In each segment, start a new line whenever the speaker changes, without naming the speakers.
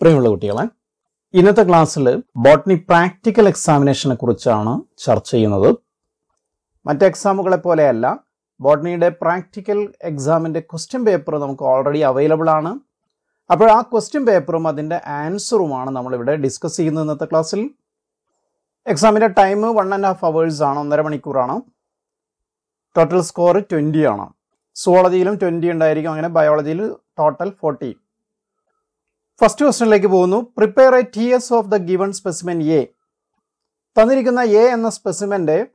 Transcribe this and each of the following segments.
പ്രിയമുള്ള കുട്ടികളെ ഇന്നത്തെ ക്ലാസ്സിൽ ബോട്ടണി പ്രാക്ടിക്കൽ എക്സാമിനേഷനെ കുറിച്ചാണ് ചർച്ച ചെയ്യുന്നത്. മറ്റ് എക്സാമുകളെ പോലെയല്ല ബോട്ടണിയുടെ പ്രാക്ടിക്കൽ എക്സാമിന്റെ ക്വസ്റ്റ്യൻ പേപ്പർ നമുക്ക് ഓൾറെഡി അവൈലബിൾ ആണ്. അപ്പോൾ ആ ക്വസ്റ്റ്യൻ പേപ്പറും അതിന്റെ ആൻസറുമാണ് നമ്മളിവിടെ ഡിസ്കസ് ചെയ്യുന്നത് ഇന്നത്തെ ക്ലാസ്സിൽ. എക്സാമിന്റെ time one and half hours ആണ് ഒന്നര മണിക്കൂറാണ്. ടോട്ടൽ സ്കോർ ട്വന്റി ആണ്. സുവോളജിയിലും ട്വന്റി ഉണ്ടായിരിക്കും അങ്ങനെ ബയോളജിയിൽ ടോട്ടൽ ഫോർട്ടി ഫസ്റ്റ് ക്വസ്റ്റനിലേക്ക് പോകുന്നു. Prepare A T S of the given specimen A തന്നിരിക്കുന്ന എ എന്ന സ്പെസിമെന്റെ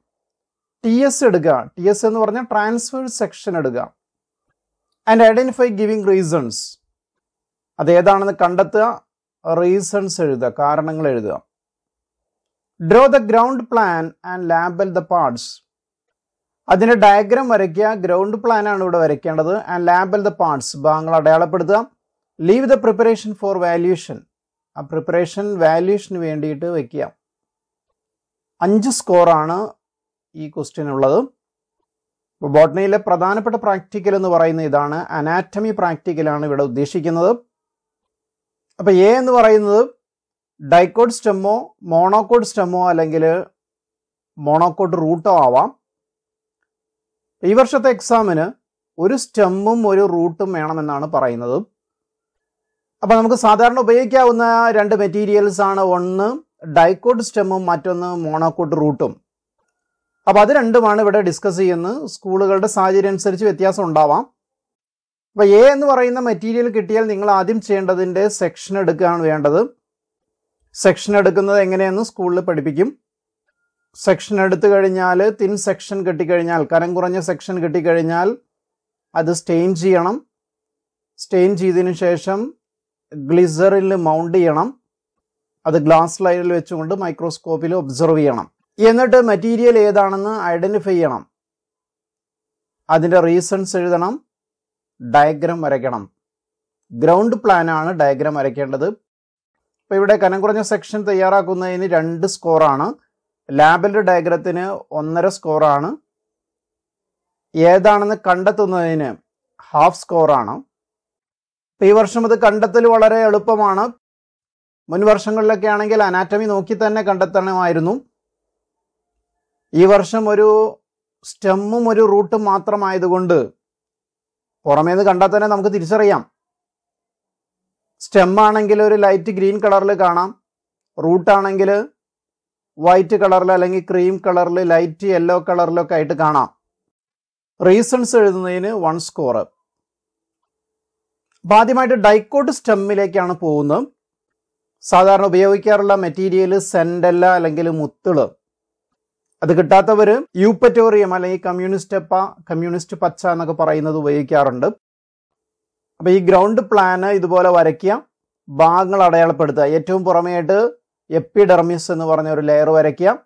ടി എസ് എടുക്കുക. ടി എസ് എന്ന് പറഞ്ഞാൽ ട്രാൻസ്ഫർ സെക്ഷൻ എടുക്കുക. ആൻഡ് ഐഡന്റിഫൈ ഗിവിംഗ് റീസൺസ് അത് ഏതാണെന്ന് കണ്ടെത്തുക. റീസൺസ് എഴുതുക. കാരണങ്ങൾ എഴുതുക. Draw the ground plan and label the parts അതിന്റെ ഡയഗ്രാം വരയ്ക്കുക. ഗ്രൗണ്ട് പ്ലാൻ ആണ് ഇവിടെ വരയ്ക്കേണ്ടത്. ആൻഡ് ലാബൽ ദ പാർട്സ് ഭാഗങ്ങൾ അടയാളപ്പെടുത്തുക. Leave the preparation for valuation ആ പ്രിപ്പറേഷൻ വാല്യൂഷന് വേണ്ടിയിട്ട് വയ്ക്കുക അഞ്ച് സ്കോറാണ് ഈ ക്വസ്റ്റ്യൻ ഉള്ളത് ബോട്ടണിയിലെ പ്രധാനപ്പെട്ട പ്രാക്ടിക്കൽ എന്ന് പറയുന്ന ഇതാണ്. അനാറ്റമി പ്രാക്ടിക്കലാണ് ഇവിടെ ഉദ്ദേശിക്കുന്നത്. അപ്പം എ എന്ന് പറയുന്നത് ഡൈക്കോഡ് സ്റ്റെമ്മോ മോണോക്കോഡ് സ്റ്റെമ്മോ അല്ലെങ്കിൽ മോണോക്കോഡ് റൂട്ടോ ആവാം. ഈ വർഷത്തെ എക്സാമിന് ഒരു സ്റ്റെമ്മും ഒരു റൂട്ടും വേണമെന്നാണ് പറയുന്നത്. അപ്പൊ നമുക്ക് സാധാരണ ഉപയോഗിക്കാവുന്ന രണ്ട് മെറ്റീരിയൽസ് ആണ് ഒന്ന് ഡൈക്കോട്ട് സ്റ്റെമ്മും മറ്റൊന്ന് മോണോക്കോട്ട് റൂട്ടും അപ്പൊ അത് രണ്ടുമാണ് ഇവിടെ ഡിസ്കസ് ചെയ്യുന്നത്. സ്കൂളുകളുടെ സാഹചര്യം അനുസരിച്ച് വ്യത്യാസം ഉണ്ടാവാം. അപ്പൊ എ എന്ന് പറയുന്ന മെറ്റീരിയൽ കിട്ടിയാൽ നിങ്ങൾ ആദ്യം ചെയ്യേണ്ടതിന്റെ സെക്ഷൻ എടുക്കുകയാണ് വേണ്ടത്. സെക്ഷൻ എടുക്കുന്നത് എങ്ങനെയെന്ന് സ്കൂളിൽ പഠിപ്പിക്കും. സെക്ഷൻ എടുത്തു കഴിഞ്ഞാൽ തിൻ സെക്ഷൻ കിട്ടിക്കഴിഞ്ഞാൽ കനം കുറഞ്ഞ സെക്ഷൻ കിട്ടിക്കഴിഞ്ഞാൽ അത് സ്റ്റെയിൻ ചെയ്യണം. സ്റ്റെയിൻ ചെയ്തതിനു ശേഷം ഗ്ലിസറിൽ മൗണ്ട് ചെയ്യണം. അത് ഗ്ലാസ് ലൈനിൽ വെച്ചുകൊണ്ട് മൈക്രോസ്കോപ്പിൽ ഒബ്സർവ് ചെയ്യണം. എന്നിട്ട് മെറ്റീരിയൽ ഏതാണെന്ന് ഐഡന്റിഫൈ ചെയ്യണം. അതിന്റെ റീസൺസ് എഴുതണം. ഡയഗ്രാം വരയ്ക്കണം. ഗ്രൗണ്ട് പ്ലാനാണ് ഡയഗ്രാം വരയ്ക്കേണ്ടത്. ഇപ്പോൾ ഇവിടെ കനം കുറഞ്ഞ സെക്ഷൻ തയ്യാറാക്കുന്നതിന് രണ്ട് സ്കോറാണ്. ലാബിന്റെ ഡയഗ്രത്തിന് ഒന്നര സ്കോറാണ്. ഏതാണെന്ന് കണ്ടെത്തുന്നതിന് ഹാഫ് സ്കോറാണ്. ഇപ്പൊ ഈ വർഷം ഇത് കണ്ടെത്തൽ വളരെ എളുപ്പമാണ്. മുൻ വർഷങ്ങളിലൊക്കെ ആണെങ്കിൽ അനാറ്റമി നോക്കി തന്നെ കണ്ടെത്തണമായിരുന്നു. ഈ വർഷം ഒരു സ്റ്റെമ്മും ഒരു റൂട്ടും മാത്രമായതുകൊണ്ട് പുറമേ നിന്ന് കണ്ടാൽ തന്നെ നമുക്ക് തിരിച്ചറിയാം. സ്റ്റെമ്മാണെങ്കിൽ ഒരു ലൈറ്റ് ഗ്രീൻ കളറിൽ കാണാം. റൂട്ടാണെങ്കിൽ വൈറ്റ് കളറിൽ അല്ലെങ്കിൽ ക്രീം കളറിൽ ലൈറ്റ് യെല്ലോ കളറിലൊക്കെ ആയിട്ട് കാണാം. റീസൺസ് എഴുതുന്നതിന് വൺ സ്കോർ അപ്പൊ ആദ്യമായിട്ട് ഡൈക്കോട്ട് സ്റ്റെമ്മിലേക്കാണ് പോകുന്നത്. സാധാരണ ഉപയോഗിക്കാറുള്ള മെറ്റീരിയൽ സെൻഡല്ല അല്ലെങ്കിൽ മുത്തുൾ. അത് കിട്ടാത്തവർ യൂപ്പറ്റോറിയം അല്ലെങ്കിൽ കമ്മ്യൂണിസ്റ്റ് എപ്പ കമ്മ്യൂണിസ്റ്റ് പച്ച എന്നൊക്കെ പറയുന്നത് ഉപയോഗിക്കാറുണ്ട്. അപ്പോൾ ഈ ഗ്രൗണ്ട് പ്ലാന് ഇതുപോലെ വരയ്ക്കുക. ഭാഗങ്ങൾ അടയാളപ്പെടുത്തുക. ഏറ്റവും പുറമെയായിട്ട് എപ്പിഡെർമിസ് എന്ന് പറഞ്ഞ ഒരു ലെയർ വരയ്ക്കുക.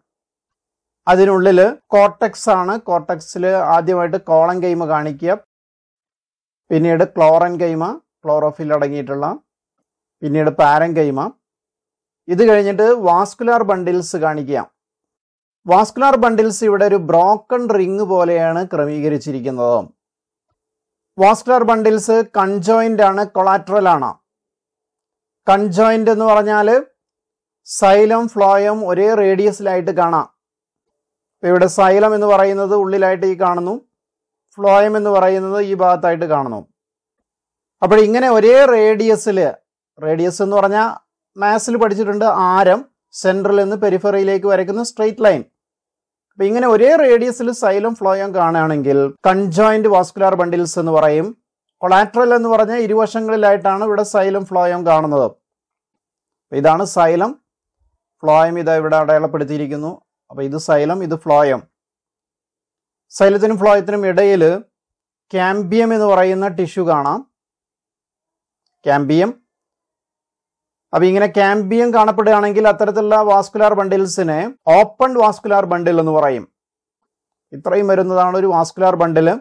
അതിനുള്ളിൽ കോട്ടക്സ് ആണ്. കോട്ടക്സിൽ ആദ്യമായിട്ട് കോളം കൈമ കാണിക്കുക പിന്നീട് ക്ലോറൻ കൈമ ക്ലോറോഫിൽ അടങ്ങിയിട്ടുള്ള പിന്നീട് പാരങ്കൈമ കൈമ ഇത് കഴിഞ്ഞിട്ട് വാസ്കുലാർ ബണ്ടിൽസ് കാണിക്കുക വാസ്കുലാർ ബണ്ടിൽസ് ഇവിടെ ഒരു ബ്രോക്കൺ റിങ് പോലെയാണ് ക്രമീകരിച്ചിരിക്കുന്നത്. വാസ്കുലാർ ബണ്ടിൽസ് കൺജോയിന്റ് ആണ് കൊളാട്രൽ ആണ്. കൺജോയിന്റ് എന്ന് പറഞ്ഞാൽ സൈലം ഫ്ലോയം ഒരേ റേഡിയസിലായിട്ട് കാണാം. ഇപ്പോൾ ഇവിടെ സൈലം എന്ന് പറയുന്നത് ഉള്ളിലായിട്ട് ഈ കാണുന്നു ഫ്ലോയം എന്ന് പറയുന്നത് ഈ ഭാഗത്തായിട്ട് കാണുന്നു. അപ്പോൾ ഇങ്ങനെ ഒരേ റേഡിയസിൽ റേഡിയസ് എന്ന് പറഞ്ഞാൽ മാത്സിൽ പഠിച്ചിട്ടുണ്ട് ആരം സെൻട്രൽ നിന്ന് പെരിഫറിയിലേക്ക് വരയ്ക്കുന്ന സ്ട്രെയിറ്റ് ലൈൻ അപ്പം ഇങ്ങനെ ഒരേ റേഡിയസിൽ സൈലം ഫ്ലോയം കാണുകയാണെങ്കിൽ കൺജോയിന്റ് വാസ്കുലാർ ബണ്ടിൽസ് എന്ന് പറയും. കൊളാട്രൽ എന്ന് പറഞ്ഞാൽ ഇരുവശങ്ങളിലായിട്ടാണ് ഇവിടെ സൈലം ഫ്ലോയം കാണുന്നത്. ഇതാണ് സൈലം ഫ്ലോയം ഇത് ഇവിടെ അടയാളപ്പെടുത്തിയിരിക്കുന്നു. അപ്പോൾ ഇത് സൈലം ഇത് ഫ്ലോയം സൈലത്തിനും ഫ്ലോയത്തിനും ഇടയിൽ ക്യാമ്പിയം എന്ന് പറയുന്ന ടിഷ്യൂ കാണാം. ക്യാമ്പിയം. അപ്പൊ ഇങ്ങനെ ക്യാമ്പിയം കാണപ്പെടുകയാണെങ്കിൽ അത്തരത്തിലുള്ള വാസ്കുലാർ ബണ്ടിൽസിനെ ഓപ്പൺ വാസ്കുലാർ ബണ്ടിൽ എന്ന് പറയും. ഇത്രയും വരുന്നതാണ് ഒരു വാസ്കുലാർ ബണ്ടിൽ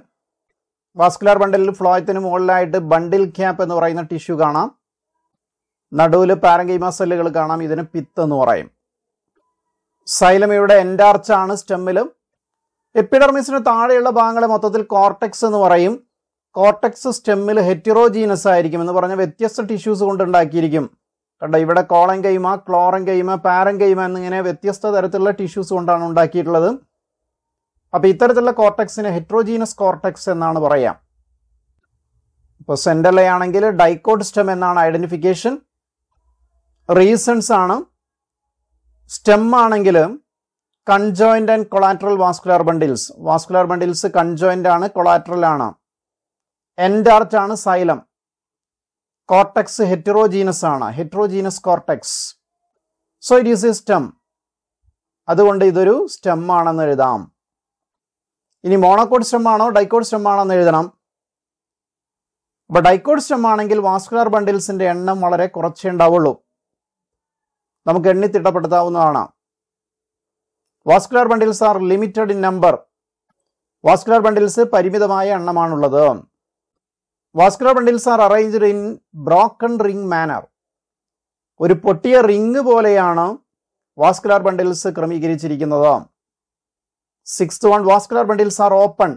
വാസ്കുലാർ ബണ്ടിലിൽ ഫ്ലോയത്തിന് മുകളിലായിട്ട് ബണ്ടിൽ ക്യാപ്പ് എന്ന് പറയുന്ന ടിഷ്യൂ കാണാം. നടുവിൽ പാരങ്കൈമ സെല്ലുകൾ കാണാം. ഇതിന് പിത്ത് എന്ന് പറയും. സൈലമയുടെ എൻഡാർച്ചാണ് സ്റ്റെമ്മിലും. എപ്പിഡർമിസിന് താഴെയുള്ള ഭാഗങ്ങളെ മൊത്തത്തിൽ കോർട്ടെക്സ് എന്ന് പറയും. കോർട്ടെക്സ് സ്റ്റെമ്മിൽ ഹെറ്റിറോജീനസ് ആയിരിക്കും എന്ന് പറഞ്ഞ വ്യത്യസ്ത ടിഷ്യൂസ് കൊണ്ടുണ്ടാക്കിയിരിക്കും കണ്ടോ ഇവിടെ കോളങ്കൈമ ക്ലോറങ്കൈമ പാരങ്കൈമ എന്നിങ്ങനെ വ്യത്യസ്ത തരത്തിലുള്ള ടിഷ്യൂസ് കൊണ്ടാണ് ഉണ്ടാക്കിയിട്ടുള്ളത്. അപ്പോൾ ഇത്തരത്തിലുള്ള കോർട്ടക്സിന് ഹെറ്ററോജീനസ് കോർട്ടക്സ് എന്നാണ് പറയാം. ഇപ്പോൾ സെൻഡലയാണെങ്കിൽ ഡൈക്കോട്ട് സ്റ്റെം എന്നാണ് ഐഡന്റിഫിക്കേഷൻ. റീസൺസ് ആണ്. സ്റ്റെം ആണെങ്കിൽ conjoint and collateral vascular bundles. Vascular bundles conjoint ആണ് കൊളാറ്ററൽ ആണ്. എൻഡാർച്ച് ആണ് സൈലം കോർട്ടക്സ് ഹെറ്ററോജീനസ് ആണ്. Heterogeneous cortex so it is a stem അതുകൊണ്ട് ഇതൊരു സ്റ്റെം ആണെന്ന് എഴുതാം. ഇനി മോണോക്കോഡ് സ്റ്റെം ആണോ ഡൈക്കോഡ് സ്റ്റെം ആണോ എന്ന് എഴുതണം. അപ്പൊ ഡൈക്കോഡ് സ്റ്റെം ആണെങ്കിൽ വാസ്കുലാർ ബണ്ടിൽസിന്റെ എണ്ണം വളരെ കുറച്ചേ ഉണ്ടാവുള്ളൂ. നമുക്ക് എണ്ണി തിട്ടപ്പെടുത്താവുന്നതാണ്. Vascular bundles are limited in number vascular bundles പരിമിതമായ എണ്ണമാണുള്ളത്. Vascular bundles are arranged in broken ring manner ഒരു പൊട്ടിയ റിങ് പോലെയാണ് വാസ്കുലർ ബണ്ടിൽസ് ക്രമീകരിച്ചിരിക്കുന്നത്. Sixth one vascular bundles are open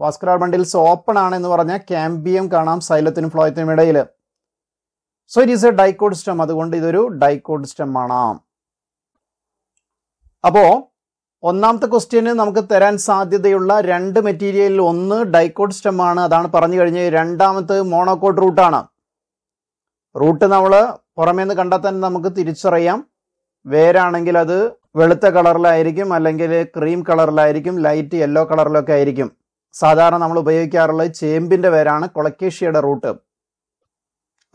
vascular bundles open ആണ് എന്ന് പറഞ്ഞാൽ ക്യാമ്പിയം കാണാം സൈലത്തിനും ഫ്ലോയത്തിനും ഇടയിൽ so it is a dicot stem അതുകൊണ്ട് ഇതൊരു ഡൈക്കോഡ് സ്റ്റെം ആണ്. അപ്പോ ഒന്നാമത്തെ ക്വസ്റ്റ്യന് നമുക്ക് തരാൻ സാധ്യതയുള്ള രണ്ട് മെറ്റീരിയലിൽ ഒന്ന് ഡൈക്കോഡ് സ്റ്റെം ആണ്. അതാണ് പറഞ്ഞു കഴിഞ്ഞ് രണ്ടാമത്തെ മോണോക്കോഡ് റൂട്ടാണ് റൂട്ട് നമ്മൾ പുറമേ നിന്ന് കണ്ടാൽ തന്നെ നമുക്ക് തിരിച്ചറിയാം. വേരാണെങ്കിൽ അത് വെളുത്ത കളറിലായിരിക്കും. അല്ലെങ്കിൽ ക്രീം കളറിലായിരിക്കും. ലൈറ്റ് യെല്ലോ കളറിലൊക്കെ ആയിരിക്കും. സാധാരണ നമ്മൾ ഉപയോഗിക്കാറുള്ളത് ചേമ്പിന്റെ വേരാണ്. കൊളക്കേഷ്യയുടെ റൂട്ട്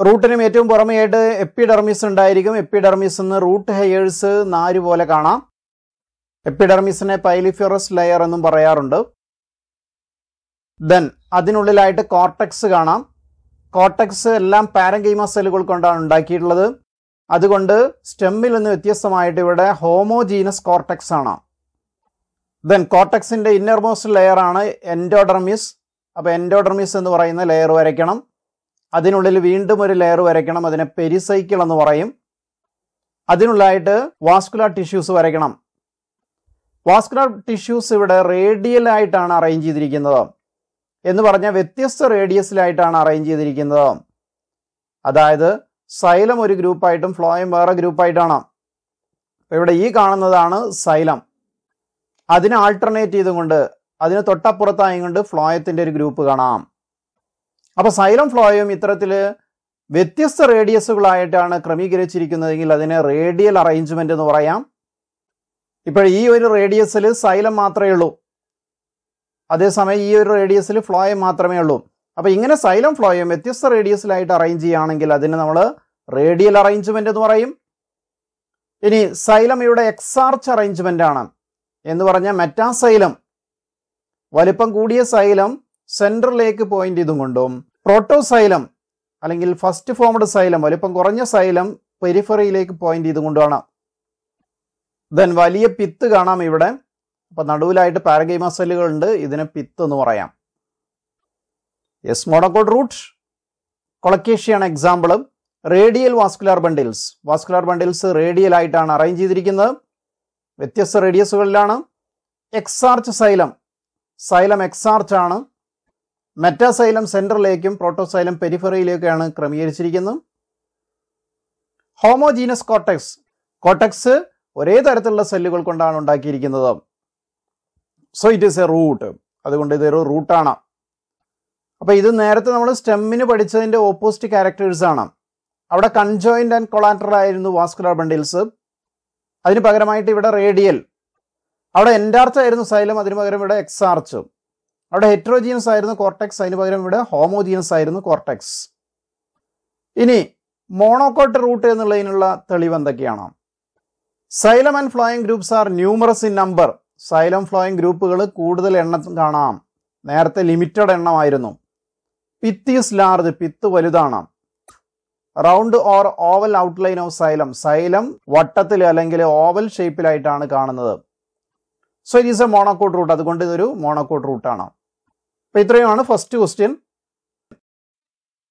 റൂട്ടിനും ഏറ്റവും പുറമെയായിട്ട് എപ്പിഡെർമിസ് ഉണ്ടായിരിക്കും. എപ്പിഡെർമിസ് എന്ന് റൂട്ട് ഹെയേഴ്സ് നാര് പോലെ കാണാം. എപ്പിഡെർമിസിനെ പൈലിഫിയറസ് ലെയർ എന്നും പറയാറുണ്ട്. ദെൻ അതിനുള്ളിലായിട്ട് കോർട്ടക്സ് കാണാം. കോർട്ടക്സ് എല്ലാം പാരങ്കീമ സെല്ലുകൾ കൊണ്ടാണ് ഉണ്ടാക്കിയിട്ടുള്ളത്. അതുകൊണ്ട് സ്റ്റെമ്മിൽ നിന്ന് വ്യത്യസ്തമായിട്ട് ഇവിടെ ഹോമോജീനസ് കോർട്ടക്സ് ആണ്. ദെൻ കോർട്ടക്സിന്റെ ഇന്നർമോസ്റ്റ് ലെയർ ആണ് എൻഡോഡർമിസ് അപ്പോൾ എൻഡോഡർമിസ് എന്ന് പറയുന്ന ലെയർ വരയ്ക്കണം. അതിനുള്ളിൽ വീണ്ടും ഒരു ലെയർ വരയ്ക്കണം. അതിനെ പെരിസൈക്കിൾ എന്ന് പറയും. അതിനുള്ളായിട്ട് വാസ്കുലാർ ടിഷ്യൂസ് വരയ്ക്കണം. വാസ്കുലർ ടിഷ്യൂസ് ഇവിടെ റേഡിയൽ ആയിട്ടാണ് അറേഞ്ച് ചെയ്തിരിക്കുന്നത്. എന്ന് പറഞ്ഞാൽ വ്യത്യസ്ത റേഡിയസിലായിട്ടാണ് അറേഞ്ച് ചെയ്തിരിക്കുന്നത്. അതായത് സൈലം ഒരു ഗ്രൂപ്പായിട്ടും ഫ്ലോയം വേറെ ഗ്രൂപ്പായിട്ടാണ്. ഇവിടെ ഈ കാണുന്നതാണ് സൈലം. അതിനെ ആൾട്ടർനേറ്റ് ചെയ്തുകൊണ്ട് അതിന് തൊട്ടപ്പുറത്തായി കൊണ്ട് ഫ്ലോയത്തിന്റെ ഒരു ഗ്രൂപ്പ് കാണാം. അപ്പോൾ സൈലം ഫ്ലോയും ഇത്തരത്തിൽ വ്യത്യസ്ത റേഡിയസുകളായിട്ടാണ് ക്രമീകരിച്ചിരിക്കുന്നതെങ്കിൽ അതിനെ റേഡിയൽ അറേഞ്ച്മെന്റ് എന്ന് പറയാം. ഇപ്പോൾ ഈ ഒരു റേഡിയസിൽ സൈലം മാത്രമേ ഉള്ളൂ. അതേസമയം ഈ ഒരു റേഡിയസിൽ ഫ്ലോയം മാത്രമേ ഉള്ളൂ. അപ്പൊ ഇങ്ങനെ സൈലം ഫ്ലോയം വ്യത്യസ്ത റേഡിയസിലായിട്ട് അറേഞ്ച് ചെയ്യുകയാണെങ്കിൽ അതിന് നമ്മൾ റേഡിയൽ അറേഞ്ച്മെന്റ് എന്ന് പറയും. ഇനി സൈലം ഇവിടെ എക്സാർച്ച് അറേഞ്ച്മെന്റ് ആണ്. എന്ന് പറഞ്ഞാൽ മെറ്റാസൈലം വലിപ്പം കൂടിയ സൈലം സെൻട്രലിലേക്ക് പോയിന്റ് ചെയ്തും കൊണ്ടും. പ്രോട്ടോസൈലം അല്ലെങ്കിൽ ഫസ്റ്റ് ഫോംഡ് സൈലം വലിപ്പം കുറഞ്ഞ സൈലം പെരിഫറിയിലേക്ക് പോയിന്റ് ചെയ്തും കൊണ്ടുമാണ്. ദെൻ വലിയ പിത്ത് കാണാം ഇവിടെ. അപ്പൊ നടുവിലായിട്ട് പാരഗൈമ സെല്ലുകൾ ഉണ്ട് ഇതിനെ പിത്ത് എന്ന് പറയാം. As monocot root കൊളക്കേഷ്യയാണ് example radial vascular bundles vascular bundles radial ആയിട്ടാണ് അറേഞ്ച് ചെയ്തിരിക്കുന്നത്. വ്യത്യസ്ത റേഡിയസുകളിലാണ് എക്സാർച്ച് സൈലം സൈലം എക്സാർച്ച് ആണ്. മെറ്റാസൈലം സെൻട്രലിലേക്കും പ്രോട്ടോസൈലം പെരിഫറിയിലേക്കാണ് ക്രമീകരിച്ചിരിക്കുന്നത്. ഹോമോജീനസ് കോട്ടക്സ് കോട്ടക്സ് ഒരേ തരത്തിലുള്ള സെല്ലുകൾ കൊണ്ടാണ് ഉണ്ടാക്കിയിരിക്കുന്നത്. So it is a root അതുകൊണ്ട് ഇതൊരു റൂട്ടാണ്. അപ്പോൾ ഇത് നേരത്തെ നമ്മൾ സ്റ്റെമ്മിന് പഠിച്ചതിന്റെ ഓപ്പോസിറ്റ് ക്യാരക്ടേഴ്സ് ആണ്. അവിടെ കൺജോയിന്റ് ആൻഡ് കൊളാറ്ററൽ ആയിരുന്നു വാസ്കുലർ ബണ്ടിൽസ് അതിന് പകരമായിട്ട് ഇവിടെ റേഡിയൽ അവിടെ എൻഡാർച്ച് ആയിരുന്നു സൈലം അതിന് പകരം ഇവിടെ എക്സാർച്ച് അവിടെ ഹെറ്ററോജിയൻസ് ആയിരുന്നു കോർട്ടെക്സ് അതിന് പകരം ഇവിടെ ഹോമോജിയൻസ് ആയിരുന്നു കോർട്ടെക്സ് ഇനി മോണോക്കോട്ട് റൂട്ട് എന്നുള്ളതിനുള്ള തെളിവ് എന്തൊക്കെയാണ്? Xylem and phloem groups are numerous in number. Xylem phloem ഗ്രൂപ്പുകൾ കൂടുതൽ എണ്ണം കാണാം. നേരത്തെ ലിമിറ്റഡ് എണ്ണമായിരുന്നു. പിത്ത് ഈസ് ലാർജ് പിത്ത് വലുതാണ്. Round or oval outline of xylem. Xylem വട്ടത്തിൽ അല്ലെങ്കിൽ ഓവൽ ഷേപ്പിലായിട്ടാണ് കാണുന്നത്. So it is a monocot root അതുകൊണ്ട് ഇതൊരു മോണോക്കോട്ട് റൂട്ടാണ് അപ്പൊ ഇത്രയുമാണ് first question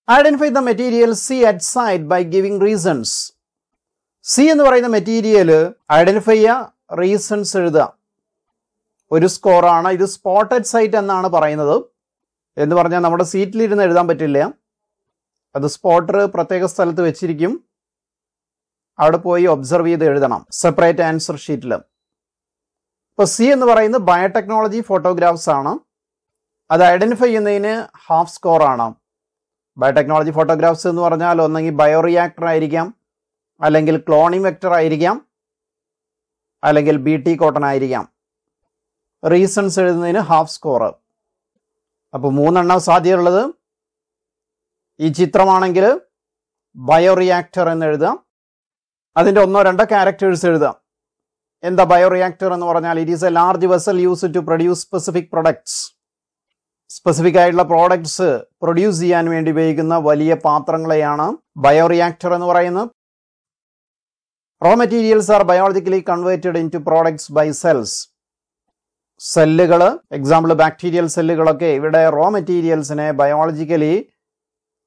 identify the material C at side by giving reasons C എന്ന് പറയുന്ന മെറ്റീരിയൽ ഐഡന്റിഫൈ ചെയ്യുക റീസൺസ് എഴുതുക ഒരു സ്കോറാണ് ഇത് സ്പോട്ടഡ് സൈറ്റ് എന്നാണ് പറയുന്നത്. എന്ന് പറഞ്ഞാൽ നമ്മുടെ സീറ്റിലിരുന്ന് എഴുതാൻ പറ്റില്ല. അത് സ്പോട്ടർ പ്രത്യേക സ്ഥലത്ത് വെച്ചിരിക്കും. അവിടെ പോയി ഒബ്സർവ് ചെയ്ത് എഴുതണം സെപ്പറേറ്റ് ആൻസർ ഷീറ്റിൽ ഇപ്പോൾ സി എന്ന് പറയുന്നത് ബയോടെക്നോളജി ഫോട്ടോഗ്രാഫ്സ് ആണ്. അത് ഐഡന്റിഫൈ ചെയ്യുന്നതിന് ഹാഫ് സ്കോറാണ് ബയോടെക്നോളജി ഫോട്ടോഗ്രാഫ്സ് എന്ന് പറഞ്ഞാൽ ഒന്നെങ്കിൽ ബയോറിയാക്ടർ ആയിരിക്കാം. അല്ലെങ്കിൽ ക്ലോണിംഗ് വെക്ടർ ആയിരിക്കാം. അല്ലെങ്കിൽ ബി ടി കോട്ടൺ ആയിരിക്കാം. റീസൺസ് എഴുതുന്നതിന് ഹാഫ് സ്കോർ അപ്പോൾ മൂന്നെണ്ണം സാധ്യതയുള്ളത്. ഈ ചിത്രമാണെങ്കിൽ ബയോറിയാക്ടർ എന്ന് എഴുതാം. അതിന്റെ ഒന്നോ രണ്ടോ ക്യാരക്ടേഴ്സ് എഴുതാം. എന്താ ബയോറിയാക്ടർ എന്ന് പറഞ്ഞാൽ it is a large vessel use to produce specific products specific ആയിട്ടുള്ള പ്രോഡക്ട്സ് പ്രൊഡ്യൂസ് ചെയ്യാൻ വേണ്ടി ഉപയോഗിക്കുന്ന വലിയ പാത്രങ്ങളെയാണ് ബയോറിയാക്ടർ എന്ന് പറയുന്നത്. Raw materials are biologically converted into products by cells സെല്ലുകൾ എക്സാമ്പിൾ ബാക്ടീരിയൽ സെല്ലുകളൊക്കെ ഇവിടെ റോ മെറ്റീരിയൽസിനെ ബയോളജിക്കലി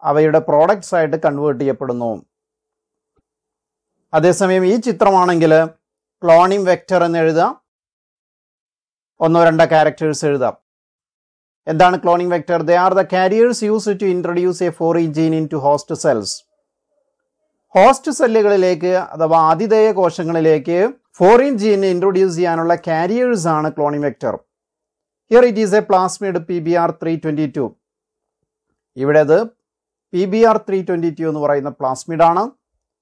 അവയുടെ പ്രോഡക്ട്സ് ആയിട്ട് കൺവേർട്ട് ചെയ്യപ്പെടുന്നു. അതേസമയം ഈ ചിത്രമാണെങ്കിൽ ക്ലോണിംഗ് വെക്ടർ എന്ന് എഴുതാം. ഒന്നോ രണ്ടോ ക്യാരക്ടേഴ്സ് എഴുതാം. എന്താണ് cloning vector they are the carriers use to introduce a foreign gene into host cells host സെല്ലുകളിലേക്ക് അഥവാ ആതിഥേയ കോശങ്ങളിലേക്ക് ഫോറിൻ ജീൻ ഇൻട്രൊഡ്യൂസ് ചെയ്യാനുള്ള കാരിയേഴ്സ് ആണ് cloning vector here it is a plasmid P B R three twenty two ഇവിടെ അത് P B R three twenty two എന്ന് പറയുന്ന plasmid ആണ്.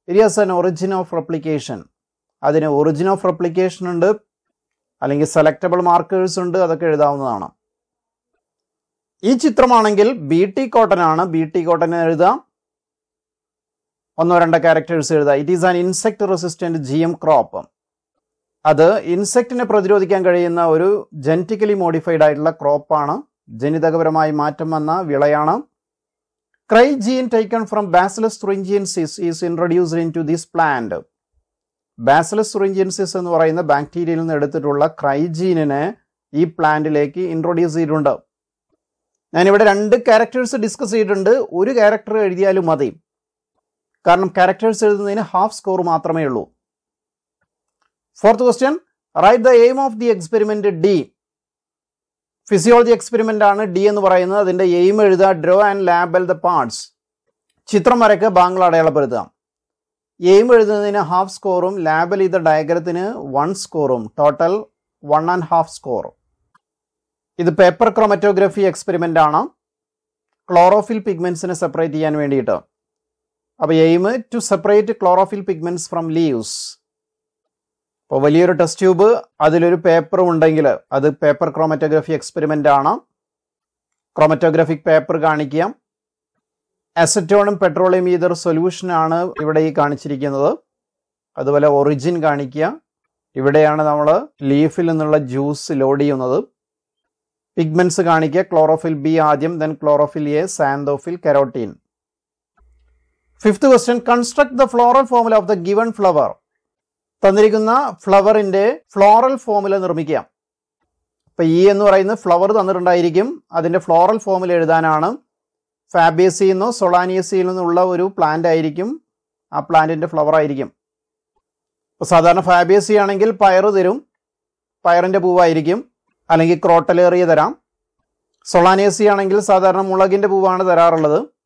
It is an origin of replication അതിന് ഒറിജിൻ ഓഫ് റെപ്ലിക്കേഷൻ ഉണ്ട്. അല്ലെങ്കിൽ സെലക്ടബിൾ മാർക്കേഴ്സ് ഉണ്ട്. അതൊക്കെ എഴുതാവുന്നതാണ്. ഈ ചിത്രമാണെങ്കിൽ ബി ടി കോട്ടൺ ആണ്. ബി ടി കോട്ടൻ എഴുതാം. ഒന്നോ രണ്ടോ ക്യാരക്ടേഴ്സ് എഴുതാം. It is an insect resistant G M crop അത് ഇൻസെക്റ്റിനെ പ്രതിരോധിക്കാൻ കഴിയുന്ന ഒരു ജനറ്റിക്കലി മോഡിഫൈഡ് ആയിട്ടുള്ള ക്രോപ്പാണ് ജനിതകപരമായി മാറ്റം വന്ന വിളയാണ്. Cry gene taken from Bacillus thuringiensis is introduced into this plant Bacillus thuringiensis എന്ന് പറയുന്ന ബാക്ടീരിയയിൽ നിന്ന് എടുത്തിട്ടുള്ള ക്രൈ ജീനിനെ ഈ പ്ലാന്റിലേക്ക് ഇൻട്രൊഡ്യൂസ് ചെയ്തിട്ടുണ്ട്. ഞാനിവിടെ രണ്ട് ക്യാരക്ടേഴ്സ് ഡിസ്കസ് ചെയ്തിട്ടുണ്ട്. ഒരു ക്യാരക്ടർ എഴുതിയാലും മതി. കാരണം ക്യാരക്ടേഴ്സ് എഴുതുന്നതിന് ഹാഫ് സ്കോർ മാത്രമേ ഉള്ളൂ. Fourth question write the aim of the experiment D physiology experiment ആണ് ഡി എന്ന് പറയുന്നത്. അതിന്റെ എയിം എഴുതുക draw and label the parts ചിത്രം വരയ്ക്ക് ബാങ്കൾ അടയാളപ്പെടുത്തുക. എയിം എഴുതുന്നതിന് ഹാഫ് സ്കോറും ലാബൽ ചെയ്ത ഡയഗ്രത്തിന് one സ്കോറും total one and half score ഇത് പേപ്പർ ക്രോമറ്റോഗ്രഫി എക്സ്പെരിമെന്റ് ആണ്. ക്ലോറോഫിൽ പിഗ്മെന്റ്സിനെ സെപ്പറേറ്റ് ചെയ്യാൻ വേണ്ടിയിട്ട്. അപ്പോൾ aim to separate chlorophyll pigments from leaves അപ്പോൾ വലിയൊരു ടെസ്റ്റ് ട്യൂബ് അതിലൊരു പേപ്പർ ഉണ്ടെങ്കിൽ അത് പേപ്പർ ക്രോമറ്റോഗ്രഫി എക്സ്പെരിമെന്റ് ആണ്. ക്രോമറ്റോഗ്രഫിക് പേപ്പർ കാണിക്കുക അസറ്റോണും പെട്രോളിയം ഈതർ സൊല്യൂഷൻ ആണ് ഇവിടെ ഈ കാണിച്ചിരിക്കുന്നത്. അതുപോലെ ഒറിജിൻ കാണിക്കുക. ഇവിടെയാണ് നമ്മൾ ലീഫിൽ നിന്നുള്ള ജ്യൂസ് ലോഡ് ചെയ്യുന്നത്. പിഗ്മെന്റ്സ് കാണിക്കുക. ക്ലോറോഫിൽ ബി ആദ്യം then chlorophyll A xanthophyll carotene fifth question construct the floral formula of the given flower തന്നിരിക്കുന്ന ഫ്ലവറിന്റെ ഫ്ലോറൽ ഫോമുല നിർമ്മിക്കാം. അപ്പൊ ഈ എന്ന് പറയുന്ന ഫ്ലവർ തന്നിട്ടുണ്ടായിരിക്കും. അതിന്റെ ഫ്ലോറൽ ഫോമുല എഴുതാനാണ്. ഫാബിയസിൽ നിന്നോ സൊളാനിയസിൽ നിന്നുള്ള ഒരു പ്ലാന്റ് ആയിരിക്കും. ആ പ്ലാന്റിന്റെ ഫ്ലവർ ആയിരിക്കും. ഇപ്പോൾ സാധാരണ ഫാബിയസി ആണെങ്കിൽ പയർ തരും. പയറിന്റെ പൂവായിരിക്കും. അല്ലെങ്കിൽ ക്രോട്ടലേറിയ തരാം. സൊളാനിയസി ആണെങ്കിൽ സാധാരണ മുളകിന്റെ പൂവാണ് തരാറുള്ളത്.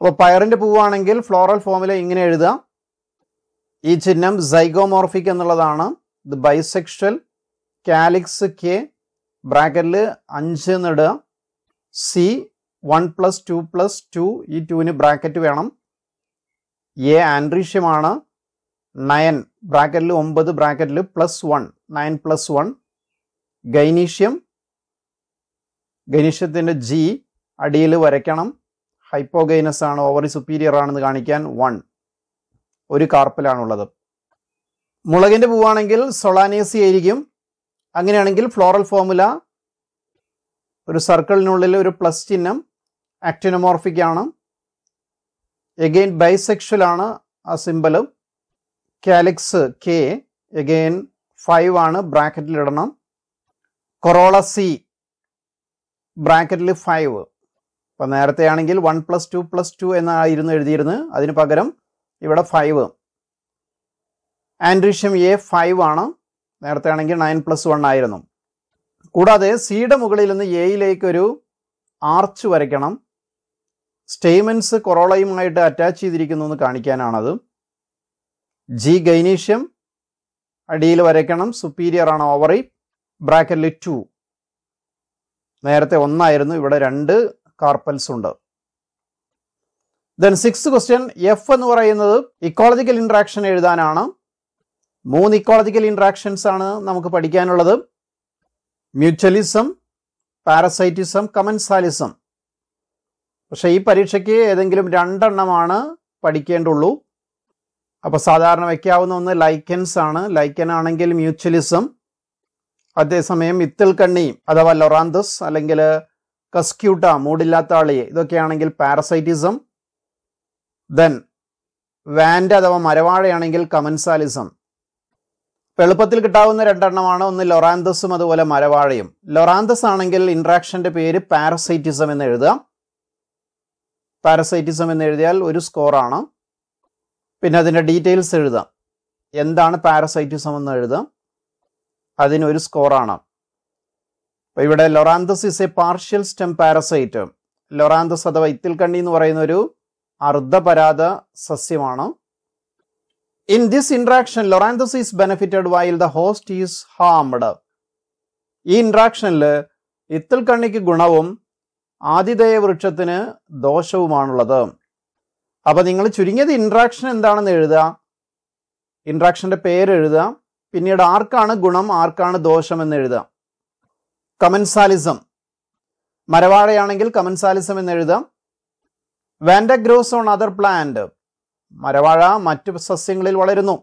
അപ്പോൾ പയറിന്റെ പൂവാണെങ്കിൽ ഫ്ലോറൽ ഫോമിൽ ഇങ്ങനെ എഴുതാം ഈ ചിഹ്നം സൈഗോമോർഫിക് എന്നുള്ളതാണ്. ഇത് ബൈസെക്ഷൽ കാലിക്സ് കെ ബ്രാക്കറ്റിൽ അഞ്ച് എന്നിടുക C one plus two plus two ഈ ടുവിന് ബ്രാക്കറ്റ് വേണം. എ ആൻഡ്രീഷ്യമാണ് നയൻ ബ്രാക്കറ്റിൽ ഒമ്പത് ബ്രാക്കറ്റിൽ plus one nine plus one gynoecium. ഗൈനീഷ്യത്തിന്റെ G അടിയിൽ വരയ്ക്കണം. ഹൈപ്പോഗൈനസ് ആണ് ഓവറി സുപ്പീരിയർ ആണെന്ന് കാണിക്കാൻ വൺ ഒരു കാർപ്പലാണുള്ളത്. മുളകിന്റെ പൂവാണെങ്കിൽ സൊളാനേസി ആയിരിക്കും. അങ്ങനെയാണെങ്കിൽ ഫ്ലോറൽ ഫോമുല ഒരു സർക്കിളിനുള്ളിൽ ഒരു പ്ലസ് ചിഹ്നം ആക്ടിനോമോർഫിക് ആണ്. എഗെയിൻ ബൈസെക്ഷൽ ആണ് ആ സിമ്പലും കാലിക്സ് കെ എഗെയിൻ ഫൈവ് ആണ് ബ്രാക്കറ്റിൽ ഇടണം. കൊറോള സി ബ്രാക്കറ്റിൽ ഫൈവ് അപ്പം നേരത്തെയാണെങ്കിൽ one plus two plus two എന്നായിരുന്നു എഴുതിയിരുന്നത്. അതിന് പകരം ഇവിടെ ഫൈവ് ആൻഡ്രീഷ്യം എ ഫൈവ് ആണ്. നേരത്തെ ആണെങ്കിൽ നയൻ പ്ലസ് വൺ ആയിരുന്നു. കൂടാതെ സിയുടെ മുകളിൽ നിന്ന് എയിലേക്ക് ഒരു ആർച്ച് വരയ്ക്കണം. സ്റ്റേമെൻസ് കൊറോളയുമായിട്ട് അറ്റാച്ച് ചെയ്തിരിക്കുന്നു എന്ന് കാണിക്കാനാണത്. ജി ഗൈനീഷ്യം അടിയിൽ വരയ്ക്കണം. സുപ്പീരിയർ ആണ് ഓവറി ബ്രാക്കറ്റിൽ ടു നേരത്തെ ഒന്നായിരുന്നു. ഇവിടെ രണ്ട്. കാർപ്പൽസ് ഉണ്ട്. ദെൻ സിക്സ് ക്വസ്റ്റ്യൻ എഫ് എന്ന് പറയുന്നത് ഇക്കോളജിക്കൽ ഇൻട്രാക്ഷൻ എഴുതാനാണ്. മൂന്ന് ഇക്കോളജിക്കൽ ഇൻട്രാക്ഷൻസ് ആണ് നമുക്ക് പഠിക്കാനുള്ളത്. മ്യൂച്വലിസം പാരസൈറ്റിസം കമൻസാലിസം പക്ഷേ ഈ പരീക്ഷയ്ക്ക് ഏതെങ്കിലും രണ്ടെണ്ണമാണ് പഠിക്കേണ്ടുള്ളൂ. അപ്പോൾ സാധാരണ വയ്ക്കാവുന്ന ഒന്ന് ലൈക്കൻസ് ആണ്. ലൈക്കൻ ആണെങ്കിൽ മ്യൂച്വലിസം അതേസമയം ഇത്തിൾ കണ്ണി അഥവാ ലൊറാന്തസ് അല്ലെങ്കിൽ കസ്ക്യൂട്ട മൂടില്ലാത്ത ആളി. ഇതൊക്കെയാണെങ്കിൽ പാരസൈറ്റിസം. ദെൻ വാൻഡ് അഥവാ മരവാഴയാണെങ്കിൽ കമൻസാലിസം. എളുപ്പത്തിൽ കിട്ടാവുന്ന രണ്ടെണ്ണമാണ്. ഒന്ന് ലൊറാന്തസും അതുപോലെ മരവാഴയും. ലൊറാന്തസ് ആണെങ്കിൽ ഇൻട്രാക്ഷന്റെ പേര് പാരസൈറ്റിസം എന്ന് എഴുതാം പാരസൈറ്റിസം എന്ന് എഴുതിയാൽ ഒരു സ്കോറാണ് പിന്നെ അതിന്റെ ഡീറ്റെയിൽസ് എഴുതാം. എന്താണ് പാരസൈറ്റിസം എന്ന് എഴുതാം. അതിനൊരു സ്കോറാണ് അപ്പോൾ ഇവിടെ Loranthus is a partial stem parasite Loranthus അഥവാ ഇത്തിൽക്കണ്ണി എന്ന് പറയുന്ന ഒരു അർദ്ധപരാത സസ്യമാണ്. In this interaction Loranthus is benefited while the host is harmed ഈ ഇൻട്രാക്ഷനിൽ ഇത്തിൽക്കണ്ണിക്ക് ഗുണവും ആതിഥേയ വൃക്ഷത്തിന് ദോഷവുമാണുള്ളത്. അപ്പോൾ നിങ്ങൾ ചുരുങ്ങിയത് ഇൻട്രാക്ഷൻ എന്താണെന്ന് എഴുതുക. ഇൻട്രാക്ഷന്റെ പേര് എഴുതുക പിന്നീട് ആർക്കാണ് ഗുണം ആർക്കാണ് ദോഷം എന്ന് എഴുതുക. കമൻസാലിസം. മരവാഴയാണെങ്കിൽ കമൻസാലിസം എന്ന് എഴുതാം. Vanda grows on other plant മരവാഴ മറ്റു സസ്യങ്ങളിൽ വളരുന്നു.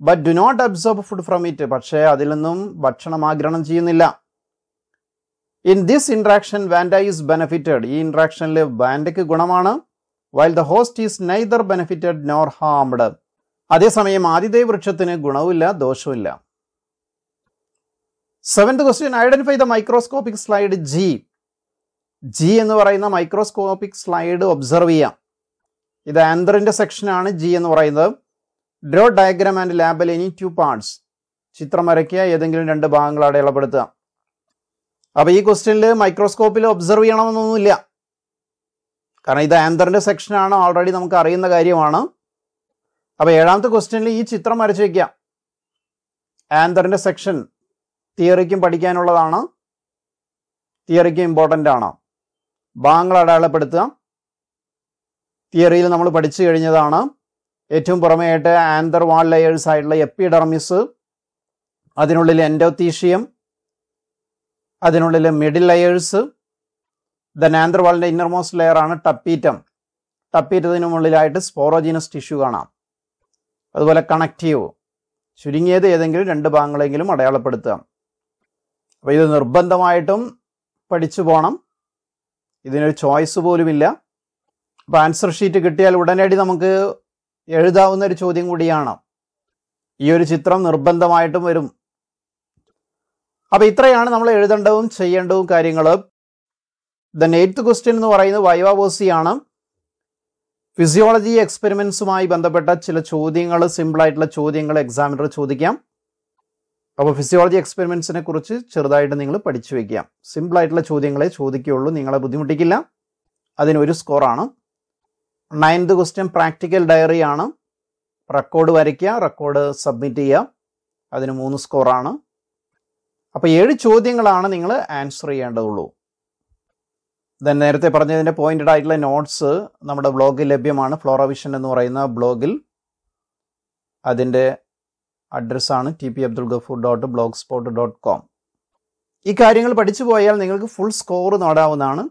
But do not absorb food from it പക്ഷേ അതിൽ നിന്നും ഭക്ഷണം ആഗ്രഹണം ചെയ്യുന്നില്ല. In this interaction Vanda is benefited ഈ ഇൻട്രാക്ഷനിൽ വാൻഡയ്ക്ക് ഗുണമാണ്. While the host is neither benefited nor harmed അതേസമയം ആതിഥേയ വൃക്ഷത്തിന് ഗുണവുമില്ല ദോഷവുമില്ല. Seventh question identify the microscopic slide G G എന്ന് പറയുന്ന മൈക്രോസ്കോപ്പിക് സ്ലൈഡ് ഒബ്സർവ് ചെയ്യാം. ഇത് ആന്തറിന്റെ സെക്ഷനാണ് ജി എന്ന് പറയുന്നത് draw diagram and label any two parts ചിത്രം വരയ്ക്കുക ഏതെങ്കിലും രണ്ട് ഭാഗങ്ങൾ അടയാളപ്പെടുത്തുക. അപ്പോൾ ഈ ക്വസ്റ്റ്യനിൽ മൈക്രോസ്കോപ്പിൽ ഒബ്സർവ് ചെയ്യണമെന്നൊന്നുമില്ല. കാരണം ഇത് ആന്തറിന്റെ സെക്ഷനാണ് ഓൾറെഡി നമുക്ക് അറിയുന്ന കാര്യമാണ്. അപ്പോൾ ഏഴാമത്തെ ക്വസ്റ്റ്യനിൽ ഈ ചിത്രം വരച്ചു വെക്കാം ആന്തറിന്റെ സെക്ഷൻ തിയറിക്കും പഠിക്കാനുള്ളതാണ്. തിയറിക്കും ഇമ്പോർട്ടന്റ് ആണ്. ഭാഗങ്ങൾ അടയാളപ്പെടുത്തുക. തിയറിയിൽ നമ്മൾ പഠിച്ചു കഴിഞ്ഞതാണ്. ഏറ്റവും പുറമെയായിട്ട് ആന്തർ വാൾ ലെയേഴ്സ് ആയിട്ടുള്ള എപ്പിഡർമിസ് അതിനുള്ളിൽ എൻഡോത്തീഷ്യം അതിനുള്ളിൽ മിഡിൽ ലെയേഴ്സ് ദെൻ ആന്തർ വാളിന്റെ ഇന്നർമോസ്റ്റ് ലെയർ ആണ് ടപ്പീറ്റം ടപ്പീറ്റത്തിന് മുകളിലായിട്ട് സ്പോറോജീനസ് ടിഷ്യൂ കാണാം. അതുപോലെ കണക്റ്റീവ് ചുരുങ്ങിയത് ഏതെങ്കിലും രണ്ട് ഭാഗങ്ങളെങ്കിലും അടയാളപ്പെടുത്തുക. അപ്പോൾ ഇത് നിർബന്ധമായിട്ടും പഠിച്ചു പോകണം ഇതിനൊരു ചോയ്സ് പോലുമില്ല. അപ്പോൾ ആൻസർ ഷീറ്റ് കിട്ടിയാൽ ഉടനടി നമുക്ക് എഴുതാവുന്ന ഒരു ചോദ്യം കൂടിയാണ്. ഈ ഒരു ചിത്രം നിർബന്ധമായിട്ടും വരും. അപ്പോൾ ഇത്രയാണ് നമ്മൾ എഴുതേണ്ടതും ചെയ്യേണ്ടതും കാര്യങ്ങൾ. ദ എയ്ത്ത് ക്വസ്റ്റ്യൻ എന്ന് പറയുന്നത് ആണ്. ഫിസിയോളജി എക്സ്പെരിമെൻസുമായി ബന്ധപ്പെട്ട ചില ചോദ്യങ്ങൾ സിമ്പിളായിട്ടുള്ള ചോദ്യങ്ങൾ എക്സാമിനർ ചോദിക്കാം. അപ്പോൾ ഫിസിയോളജി എക്സ്പെരിമെൻസിനെ കുറിച്ച് ചെറുതായിട്ട് നിങ്ങൾ പഠിച്ചു വെക്കാം സിമ്പിളായിട്ടുള്ള ചോദ്യങ്ങളെ ചോദിക്കുകയുള്ളൂ. നിങ്ങളെ ബുദ്ധിമുട്ടിക്കില്ല. അതിനൊരു സ്കോറാണ് നയൻത് ക്വസ്റ്റ്യൻ പ്രാക്ടിക്കൽ ഡയറി ആണ്. റെക്കോർഡ് വരയ്ക്കുക റെക്കോർഡ് സബ്മിറ്റ് ചെയ്യുക. അതിന് മൂന്ന് സ്കോറാണ് അപ്പോൾ ഏഴ് ചോദ്യങ്ങളാണ് നിങ്ങൾ ആൻസർ ചെയ്യേണ്ടതുള്ളൂ. ദെൻ നേരത്തെ പറഞ്ഞതിന്റെ പോയിന്റഡ് ആയിട്ടുള്ള നോട്ട്സ് നമ്മുടെ ബ്ലോഗിൽ ലഭ്യമാണ്. ഫ്ലോറവിഷൻ എന്ന് പറയുന്ന ബ്ലോഗിൽ അതിന്റെ അഡ്രസ്സാണ് T P Abdul Gafoor dot blogspot dot com ഈ കാര്യങ്ങൾ പഠിച്ചു പോയാൽ നിങ്ങൾക്ക് ഫുൾ സ്കോർ നേടാവുന്നതാണ്.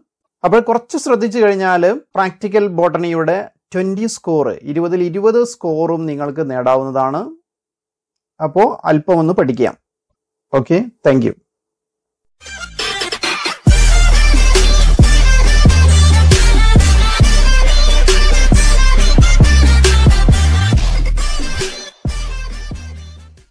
അപ്പോൾ കുറച്ച് ശ്രദ്ധിച്ചു കഴിഞ്ഞാൽ പ്രാക്ടിക്കൽ ബോട്ടണിയുടെ ട്വന്റി സ്കോർ ഇരുപതിൽ ഇരുപത് സ്കോറും നിങ്ങൾക്ക് നേടാവുന്നതാണ്. അപ്പോൾ അല്പമൊന്ന് പഠിക്കാം. Okay thank